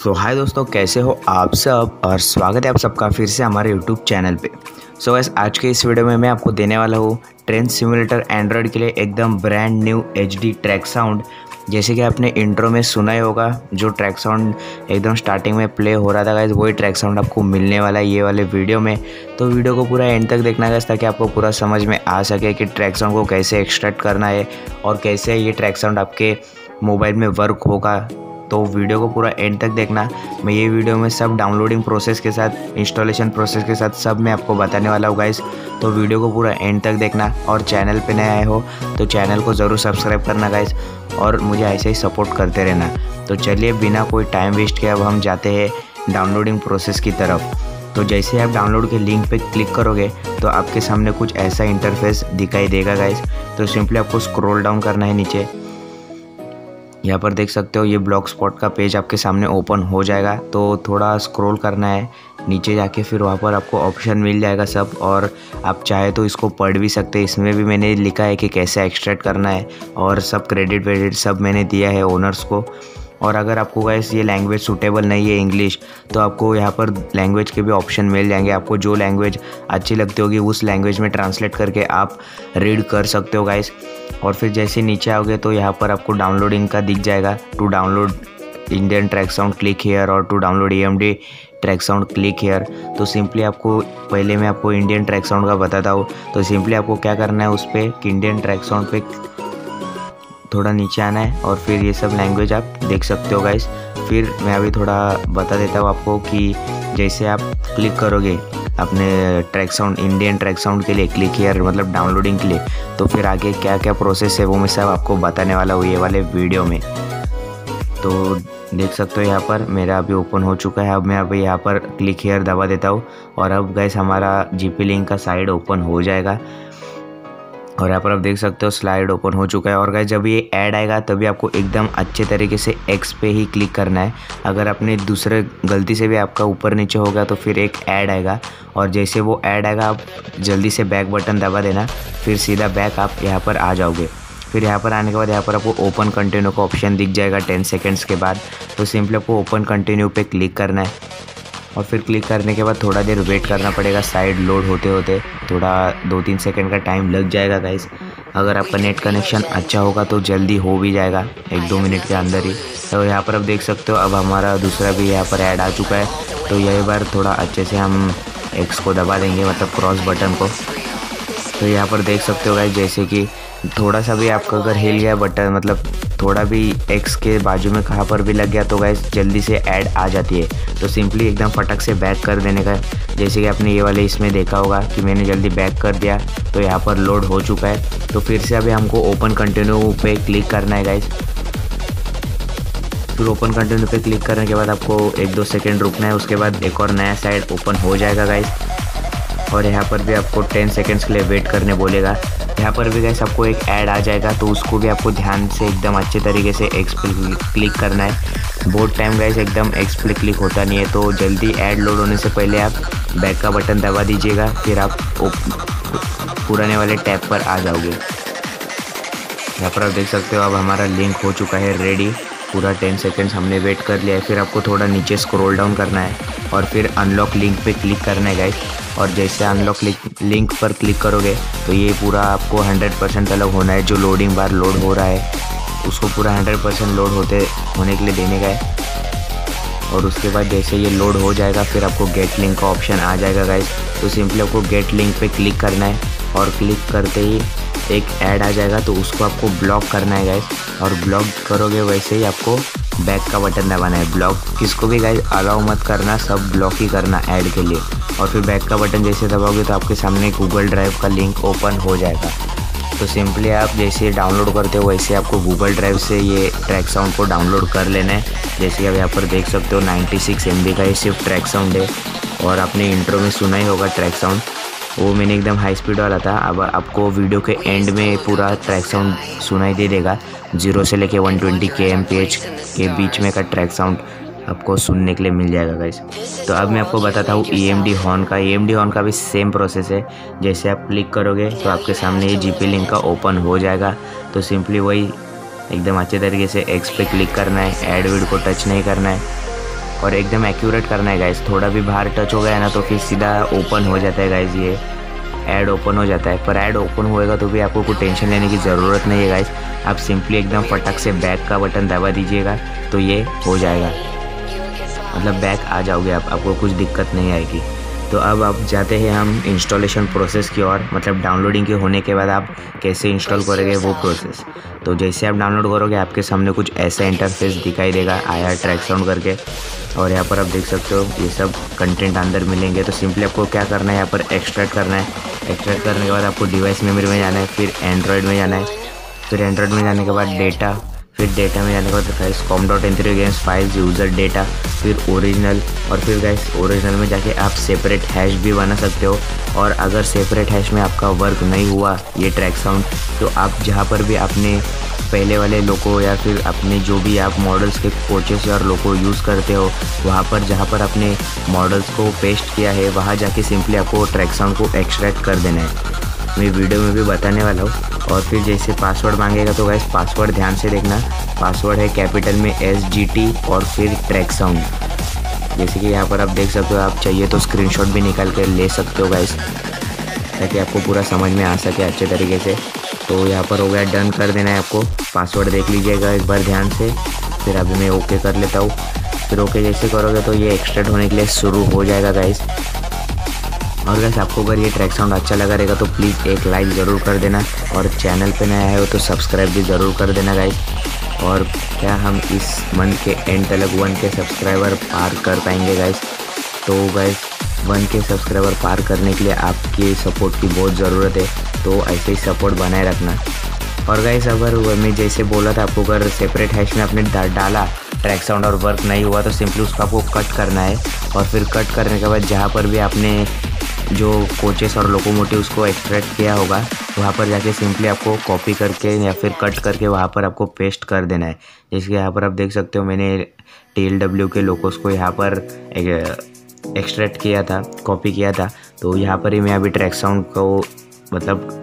सो हाय दोस्तों कैसे हो आप सब? और स्वागत है आप सबका फिर से हमारे यूट्यूब चैनल पे। सो so, वैस आज के इस वीडियो में मैं आपको देने वाला हूँ ट्रेन सिमुलेटर एंड्रॉयड के लिए एकदम brand new HD track sound जैसे कि आपने इंट्रो में सुना ही होगा जो ट्रैक साउंड एकदम स्टार्टिंग में प्ले हो रहा था गाइज़ वही ट्रैक साउंड आपको मिलने वाला है ये वाले वीडियो में। तो वीडियो को पूरा एंड तक देखना गाइज़ ताकि आपको पूरा समझ में आ सके कि ट्रैक साउंड को कैसे एक्सट्रैक्ट करना है और कैसे ये ट्रैक साउंड आपके मोबाइल में वर्क होगा। तो वीडियो को पूरा एंड तक देखना। मैं ये वीडियो में सब डाउनलोडिंग प्रोसेस के साथ इंस्टॉलेशन प्रोसेस के साथ सब मैं आपको बताने वाला हूँ गाइस तो वीडियो को पूरा एंड तक देखना और चैनल पे नए आए हो तो चैनल को ज़रूर सब्सक्राइब करना गाइस और मुझे ऐसे ही सपोर्ट करते रहना। तो चलिए, बिना कोई टाइम वेस्ट किए अब हम जाते हैं डाउनलोडिंग प्रोसेस की तरफ़। तो जैसे आप डाउनलोड के लिंक पे क्लिक करोगे तो आपके सामने कुछ ऐसा इंटरफेस दिखाई देगा गाइस तो सिंपली आपको स्क्रॉल डाउन करना है नीचे। यहाँ पर देख सकते हो, ये ब्लॉक स्पॉट का पेज आपके सामने ओपन हो जाएगा। तो थोड़ा स्क्रॉल करना है, नीचे जाके फिर वहाँ पर आपको ऑप्शन मिल जाएगा सब। और आप चाहे तो इसको पढ़ भी सकते हैं। इसमें भी मैंने लिखा है कि कैसे एक्सट्रैक्ट करना है। और सब क्रेडिट वेडिट सब मैंने दिया है ओनर्स को। और अगर आपको गैस ये लैंग्वेज सूटेबल नहीं है इंग्लिश तो आपको यहाँ पर लैंग्वेज के भी ऑप्शन मिल जाएँगे। आपको जो लैंग्वेज अच्छी लगती होगी, उस लैंग्वेज में ट्रांसलेट करके आप रीड कर सकते हो गाइस और फिर जैसे नीचे आओगे तो यहाँ पर आपको डाउनलोडिंग का दिख जाएगा। To download Indian track sound click here और to download E M D track sound click here तो सिंपली आपको, पहले मैं आपको इंडियन ट्रैक साउंड का बताता हूँ। तो सिंपली आपको क्या करना है, उस पर इंडियन ट्रैक साउंड पे थोड़ा नीचे आना है और फिर ये सब लैंग्वेज आप देख सकते हो गाइस फिर मैं अभी थोड़ा बता देता हूँ आपको कि जैसे आप क्लिक करोगे अपने track sound Indian track sound के लिए क्लिक किया मतलब डाउनलोडिंग के लिए तो फिर आगे क्या क्या प्रोसेस है वो मैं सब आपको बताने वाला हूँ ये वाले वीडियो में। तो देख सकते हो यहाँ पर मेरा अभी ओपन हो चुका है, अब मैं अभी यहाँ पर क्लिक हेयर दबा देता हूँ और अब गैस हमारा जीपी लिंक का साइड ओपन हो जाएगा। और यहाँ पर आप देख सकते हो स्लाइड ओपन हो चुका है। और गाइज़ जब ये ऐड आएगा, तभी आपको एकदम अच्छे तरीके से एक्स पे ही क्लिक करना है। अगर अपने दूसरे गलती से भी आपका ऊपर नीचे होगा तो फिर एक ऐड आएगा। और जैसे वो ऐड आएगा, आप जल्दी से बैक बटन दबा देना, फिर सीधा बैक आप यहाँ पर आ जाओगे। फिर यहाँ पर आने के बाद यहाँ पर आपको ओपन कंटिन्यू का ऑप्शन दिख जाएगा टेन सेकेंड्स के बाद। तो सिंपली आपको ओपन कंटिन्यू पे क्लिक करना है। और फिर क्लिक करने के बाद थोड़ा देर वेट करना पड़ेगा साइड लोड होते होते थोड़ा दो तीन सेकंड का टाइम लग जाएगा गाइस अगर आपका नेट कनेक्शन अच्छा होगा तो जल्दी हो भी जाएगा, एक दो मिनट के अंदर ही. तो यहाँ पर आप देख सकते हो, अब हमारा दूसरा भी यहाँ पर ऐड आ चुका है. तो यही बार थोड़ा अच्छे से हम एक्स को दबा देंगे मतलब क्रॉस बटन को. तो यहाँ पर देख सकते हो गाइस जैसे कि थोड़ा सा भी आपका अगर हिल गया बटन मतलब थोड़ा भी एक्स के बाजू में कहाँ पर भी लग गया तो गैस जल्दी से ऐड आ जाती है। तो सिंपली एकदम फटक से बैक कर देने का जैसे कि आपने ये वाले इसमें देखा होगा कि मैंने जल्दी बैक कर दिया तो यहाँ पर लोड हो चुका है। तो फिर से अभी हमको ओपन कंटिन्यू पे क्लिक करना है गाइज़ फिर ओपन कंटिन्यू पे क्लिक करने के बाद आपको एक दो सेकेंड रुकना है, उसके बाद एक और नया साइड ओपन हो जाएगा गाइज़ और यहाँ पर भी आपको टेन सेकेंड्स के लिए वेट करने बोलेगा। यहाँ पर भी गैस आपको एक ऐड आ जाएगा तो उसको भी आपको ध्यान से एकदम अच्छे तरीके से एक्स क्लिक करना है। बहुत टाइम गैस एकदम एक्स क्लिक होता नहीं है तो जल्दी ऐड लोड होने से पहले आप बैक का बटन दबा दीजिएगा, फिर आप पुराने वाले टैब पर आ जाओगे। यहाँ पर आप देख सकते हो, अब हमारा लिंक हो चुका है रेडी पूरा टेन सेकेंड्स हमने वेट कर लिया है, फिर आपको थोड़ा नीचे स्क्रॉल डाउन करना है और फिर अनलॉक लिंक पे क्लिक करना है गाइस और जैसे अनलॉक लिंक पर क्लिक करोगे तो ये पूरा आपको 100 परसेंट अलग होना है। जो लोडिंग बार लोड हो रहा है, उसको पूरा 100 परसेंट लोड होते, होने के लिए देने का है। और उसके बाद जैसे ये लोड हो जाएगा, फिर आपको गेट लिंक का ऑप्शन आ जाएगा गाइस तो सिंपली आपको गेट लिंक पे क्लिक करना है और क्लिक करते ही एक ऐड आ जाएगा तो उसको आपको ब्लॉक करना है गाइस और ब्लॉक करोगे, वैसे ही आपको बैक का बटन दबाना है ब्लॉक किसको भी गाइज़ अलाउ मत करना, सब ब्लॉक ही करना ऐड के लिए। और फिर बैक का बटन जैसे दबाओगे तो आपके सामने गूगल ड्राइव का लिंक ओपन हो जाएगा। तो सिंपली आप जैसे डाउनलोड करते हो, वैसे आपको गूगल ड्राइव से ये ट्रैक साउंड को डाउनलोड कर लेना है। जैसे आप यहाँ पर देख सकते हो 96 सिक्स का ये सिर्फ़ ट्रैक साउंड है। और आपने इंट्रो में सुना ही होगा ट्रैक साउंड वो मैंने एकदम हाई स्पीड वाला था। अब आपको वीडियो के एंड में पूरा ट्रैक साउंड सुनाई दे देगा। ज़ीरो से लेके 120 ट्वेंटी के एमपीएच के बीच में का ट्रैक साउंड आपको सुनने के लिए मिल जाएगा गाइस तो अब मैं आपको बताता हूँ ई एम डी हॉर्न का। ई एम डी हॉर्न का भी सेम प्रोसेस है। जैसे आप क्लिक करोगे तो आपके सामने ये जी पी लिंक का ओपन हो जाएगा। तो सिंपली वही एकदम अच्छे तरीके से एक्स पे क्लिक करना है। एड वीड को टच नहीं करना है। और एकदम एक्यूरेट करना है गाइस थोड़ा भी बाहर टच हो गया ना तो फिर सीधा ओपन हो जाता है गाइस ये. ऐड ओपन हो जाता है. पर ऐड ओपन होएगा तो भी आपको कोई टेंशन लेने की ज़रूरत नहीं है गाइस आप सिंपली एकदम फटक से बैक का बटन दबा दीजिएगा तो ये हो जाएगा. मतलब बैक आ जाओगे आप, आपको कुछ दिक्कत नहीं आएगी. तो अब आप जाते हैं हम इंस्टॉलेशन प्रोसेस की ओर मतलब डाउनलोडिंग के होने के बाद आप कैसे इंस्टॉल करोगे वो प्रोसेस तो जैसे आप डाउनलोड करोगे, आपके सामने कुछ ऐसा इंटरफेस दिखाई देगा, आया ट्रैक साउंड करके। और यहाँ पर आप देख सकते हो, ये सब कंटेंट अंदर मिलेंगे। तो सिंपली आपको क्या करना है, यहाँ पर एक्सट्रैक्ट करना है। एक्सट्रैक्ट करने के बाद आपको डिवाइस मेमोरी में जाना है, फिर एंड्रॉयड में जाना है। फिर एंड्रॉयड में जाने के बाद डेटा फिर डेटा में जाने के बाद guys com dot N three games files user data फिर ओरिजिनल और फिर गाइस ओरिजिनल में जाके आप सेपरेट हैश भी बना सकते हो। और अगर सेपरेट हैश में आपका वर्क नहीं हुआ, ये ट्रैक साउंड तो आप जहाँ पर भी आपने पहले वाले लोगों या फिर अपने जो भी आप मॉडल्स के कोचेस और लोगों यूज़ करते हो, वहाँ पर जहाँ पर अपने मॉडल्स को पेस्ट किया है, वहाँ जाके सिंपली आपको ट्रैक साउंड को एक्सट्रैक्ट कर देना है। मैं वीडियो में भी बताने वाला हूँ। और फिर जैसे पासवर्ड मांगेगा तो गैस पासवर्ड ध्यान से देखना। पासवर्ड है कैपिटल में एस जी टी और फिर ट्रैक साउंड जैसे कि यहाँ पर आप देख सकते हो, आप चाहिए तो स्क्रीनशॉट भी निकाल कर ले सकते हो गैस ताकि आपको पूरा समझ में आ सके अच्छे तरीके से। तो यहाँ पर हो गया डन कर देना है आपको। पासवर्ड देख लीजिएगा एक बार ध्यान से, फिर अभी मैं ओके कर लेता हूँ। फिर ओके जैसे करोगे तो ये एक्सट्रेट होने के लिए शुरू हो जाएगा गाइस और गैस आपको अगर ये ट्रैक साउंड अच्छा लगा रहेगा तो प्लीज़ एक लाइक ज़रूर कर देना और चैनल पे नया है तो सब्सक्राइब भी ज़रूर कर देना गाइस और क्या हम इस मंथ के एंड तक वन के सब्सक्राइबर पार कर पाएँगे गाइस तो गाइस वन के सब्सक्राइबर पार करने के लिए आपके सपोर्ट की बहुत ज़रूरत है तो ऐसे ही सपोर्ट बनाए रखना. और गाइस अगर मैं जैसे बोला था, आपको अगर सेपरेट हैश में आपने डाला ट्रैक साउंड और वर्क नहीं हुआ तो सिंपली उसको आपको कट करना है. और फिर कट करने के बाद जहाँ पर भी आपने जो कोचेस और लोकोमोटिव को एक्सट्रैक्ट किया होगा, वहाँ पर जाके सिंपली आपको कॉपी करके या फिर कट करके वहाँ पर आपको पेस्ट कर देना है। जैसे यहाँ पर आप देख सकते हो, मैंने टी एल डब्ल्यू के लोकोस को यहाँ पर एक्सट्रैक्ट किया था कॉपी किया था। तो यहाँ पर ही मैं अभी ट्रैक साउंड को मतलब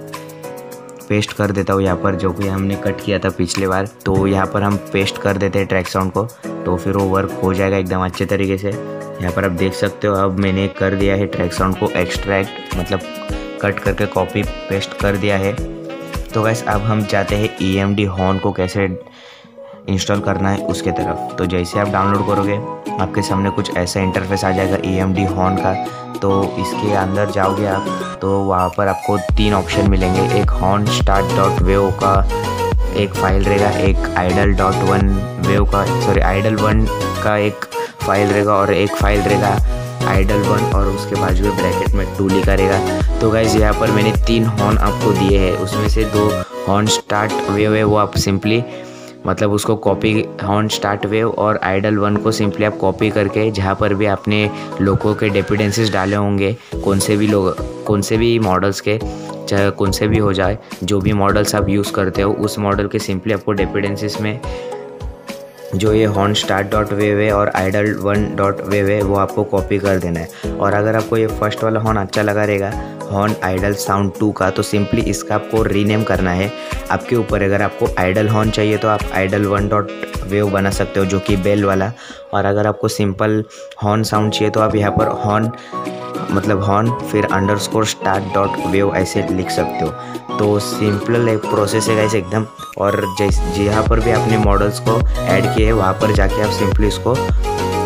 पेस्ट कर देता हूँ यहाँ पर, जो कि हमने कट किया था पिछले बार। तो यहाँ पर हम पेस्ट कर देते हैं ट्रैक साउंड को। तो फिर वो वर्क हो जाएगा एकदम अच्छे तरीके से। यहाँ पर आप देख सकते हो, अब मैंने कर दिया है ट्रैक साउंड को एक्सट्रैक्ट मतलब कट करके कॉपी पेस्ट कर दिया है। तो गैस अब हम चाहते हैं ई एम डी हॉर्न को कैसे इंस्टॉल करना है उसके तरफ़। तो जैसे आप डाउनलोड करोगे आपके सामने कुछ ऐसा इंटरफेस आ जाएगा ई एम डी हॉर्न का। तो इसके अंदर जाओगे आप तो वहाँ पर आपको तीन ऑप्शन मिलेंगे। एक हॉर्न स्टार्ट डॉट वेव का एक फ़ाइल रहेगा, एक आइडल डॉट वन वेव का सॉरी आइडल वन का एक फ़ाइल रहेगा और एक फ़ाइल रहेगा आइडल वन और उसके बाजू में ब्रैकेट में टू लिखा रहेगा। तो गाइज़ यहाँ पर मैंने तीन हॉर्न आपको दिए हैं। उसमें से दो हॉर्न स्टार्ट वेव है, वो आप सिंपली मतलब उसको कॉपी हॉन स्टार्ट वेव और आइडल वन को सिंपली आप कॉपी करके जहाँ पर भी आपने लोगों के डिपेंडेंसीज डाले होंगे, कौन से भी लोग, कौन से भी मॉडल्स के, चाहे कौन से भी हो जाए, जो भी मॉडल्स आप यूज़ करते हो, उस मॉडल के सिंपली आपको डिपेंडेंसीज में जो ये हॉर्न स्टार्ट डॉट वेव है और आइडल वन डॉट वेव है, वो आपको कॉपी कर देना है। और अगर आपको ये फ़र्स्ट वाला हॉर्न अच्छा लगा रहेगा हॉर्न आइडल साउंड टू का तो सिंपली इसका आपको रीनेम करना है। आपके ऊपर अगर आपको आइडल हॉर्न चाहिए तो आप आइडल वन डॉट वेव बना सकते हो, जो कि बेल वाला। और अगर आपको सिंपल हॉर्न साउंड चाहिए तो आप यहाँ पर हॉर्न मतलब हॉर्न फिर underscore start dot wave ऐसे लिख सकते हो। तो सिंपल एक प्रोसेस है ऐसे एकदम। और जैसे जहाँ पर भी आपने मॉडल्स को ऐड किए हैं वहाँ पर जाके आप सिंपली इसको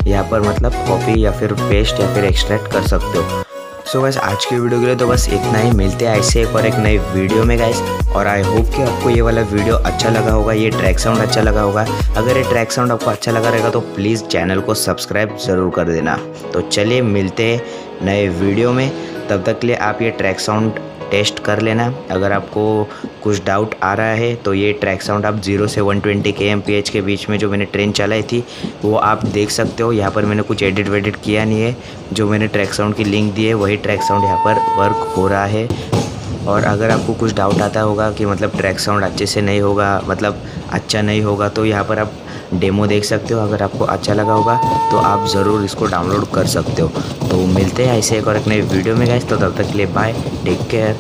यहाँ पर मतलब कॉपी या फिर पेस्ट या फिर एक्सट्रैक्ट कर सकते हो। सो so, बस आज की वीडियो के लिए तो बस इतना ही। मिलते हैं ऐसे एक और एक नई वीडियो में गाइस और आई होप कि आपको ये वाला वीडियो अच्छा लगा होगा ये ट्रैक साउंड अच्छा लगा होगा। अगर ये ट्रैक साउंड आपको अच्छा लगा रहेगा तो प्लीज़ चैनल को सब्सक्राइब ज़रूर कर देना। तो चलिए मिलते हैं नए वीडियो में, तब तक के लिए आप ये ट्रैक साउंड टेस्ट कर लेना। अगर आपको कुछ डाउट आ रहा है तो ये ट्रैक साउंड आप ज़ीरो से वन ट्वेंटी के एम के बीच में जो मैंने ट्रेन चलाई थी, वो आप देख सकते हो। यहाँ पर मैंने कुछ एडिट वेडिट किया नहीं है। जो मैंने ट्रैक साउंड की लिंक दी है, वही ट्रैक साउंड यहाँ पर वर्क हो रहा है। और अगर आपको कुछ डाउट आता होगा कि मतलब ट्रैक साउंड अच्छे से नहीं होगा मतलब अच्छा नहीं होगा तो यहाँ पर आप डेमो देख सकते हो। अगर आपको अच्छा लगा होगा तो आप ज़रूर इसको डाउनलोड कर सकते हो। तो मिलते हैं ऐसे एक और एक नए वीडियो में गए तो तब तक के लिए बाय टेक केयर